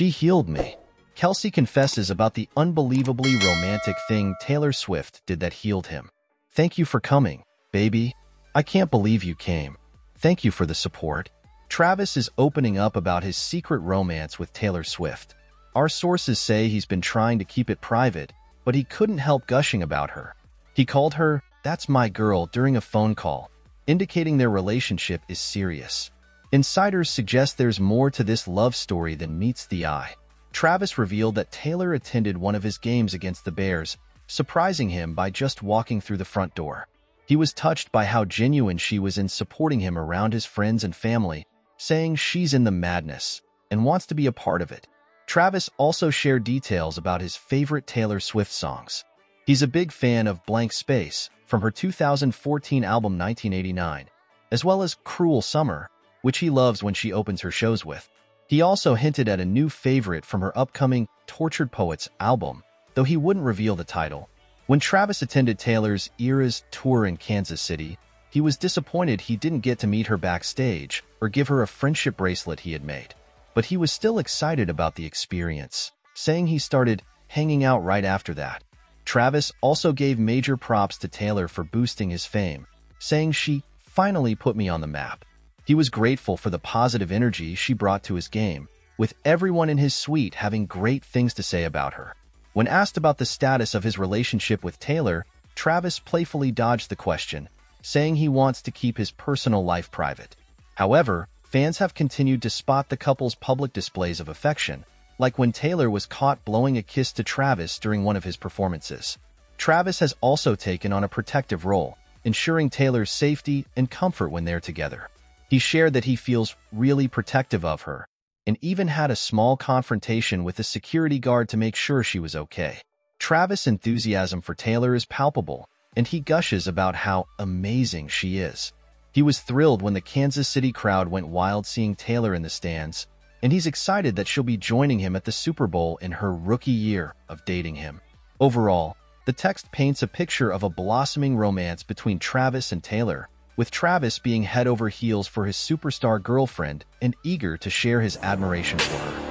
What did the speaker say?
She healed me. Kelce confesses about the unbelievably romantic thing Taylor Swift did that healed him. Thank you for coming, baby. I can't believe you came. Thank you for the support. Travis is opening up about his secret romance with Taylor Swift. Our sources say he's been trying to keep it private, but he couldn't help gushing about her. He called her, That's my girl, during a phone call, indicating their relationship is serious. Insiders suggest there's more to this love story than meets the eye. Travis revealed that Taylor attended one of his games against the Bears, surprising him by just walking through the front door. He was touched by how genuine she was in supporting him around his friends and family, saying she's in the madness and wants to be a part of it. Travis also shared details about his favorite Taylor Swift songs. He's a big fan of Blank Space from her 2014 album 1989, as well as Cruel Summer, which he loves when she opens her shows with. He also hinted at a new favorite from her upcoming Tortured Poets album, though he wouldn't reveal the title. When Travis attended Taylor's Eras tour in Kansas City, he was disappointed he didn't get to meet her backstage or give her a friendship bracelet he had made. But he was still excited about the experience, saying he started hanging out right after that. Travis also gave major props to Taylor for boosting his fame, saying she finally put me on the map. He was grateful for the positive energy she brought to his game, with everyone in his suite having great things to say about her. When asked about the status of his relationship with Taylor, Travis playfully dodged the question, saying he wants to keep his personal life private. However, fans have continued to spot the couple's public displays of affection, like when Taylor was caught blowing a kiss to Travis during one of his performances. Travis has also taken on a protective role, ensuring Taylor's safety and comfort when they're together. He shared that he feels really protective of her and even had a small confrontation with a security guard to make sure she was okay. Travis' enthusiasm for Taylor is palpable, and he gushes about how amazing she is. He was thrilled when the Kansas City crowd went wild seeing Taylor in the stands, and he's excited that she'll be joining him at the Super Bowl in her rookie year of dating him. Overall, the text paints a picture of a blossoming romance between Travis and Taylor, with Travis being head over heels for his superstar girlfriend and eager to share his admiration for her.